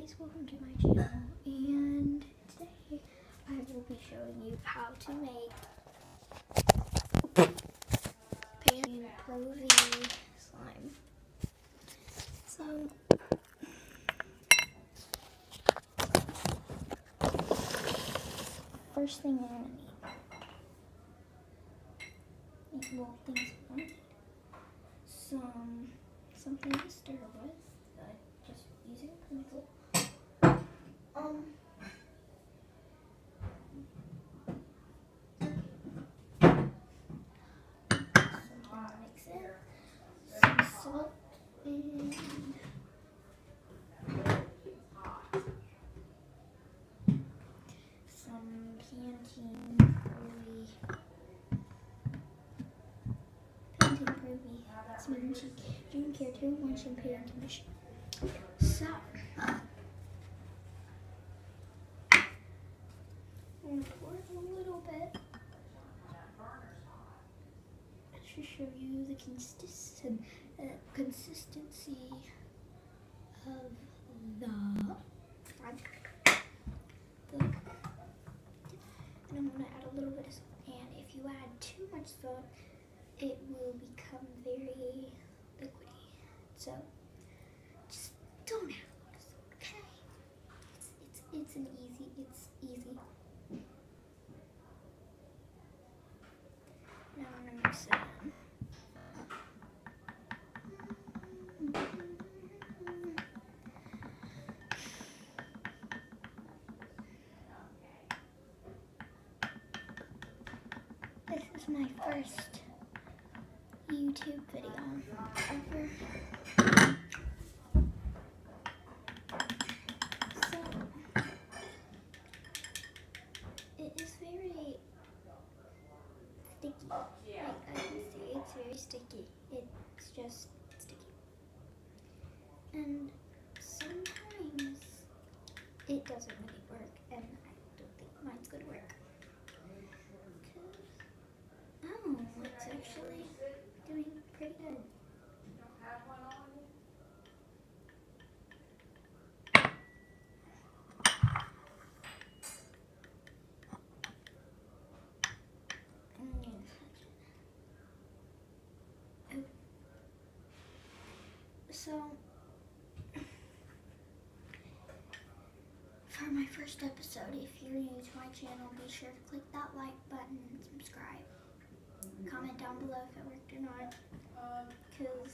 guys, welcome to my channel and today I will be showing you how to make Pan Pro V slime. So first thing you're gonna need things need some something to stir with just using chemical. Um, some mix it, some salt, and some Pantene Pro-V. Pantene Pro-V Smooth Cheek Dream Care 2 1 Shampoo and Conditioner. So, I'm pour a little bit to show you the consistent, uh, consistency of the, the and I'm going to add a little bit of salt. And if you add too much salt, it will become very liquidy. So, my first YouTube video ever. So, it is very sticky. Like I can see, it's very sticky. It's just sticky. And sometimes it doesn't really it's actually doing pretty good. Oh. So, for my first episode, if you're new to my channel, be sure to click that like button and subscribe. Comment down below if it worked or not, um, because failed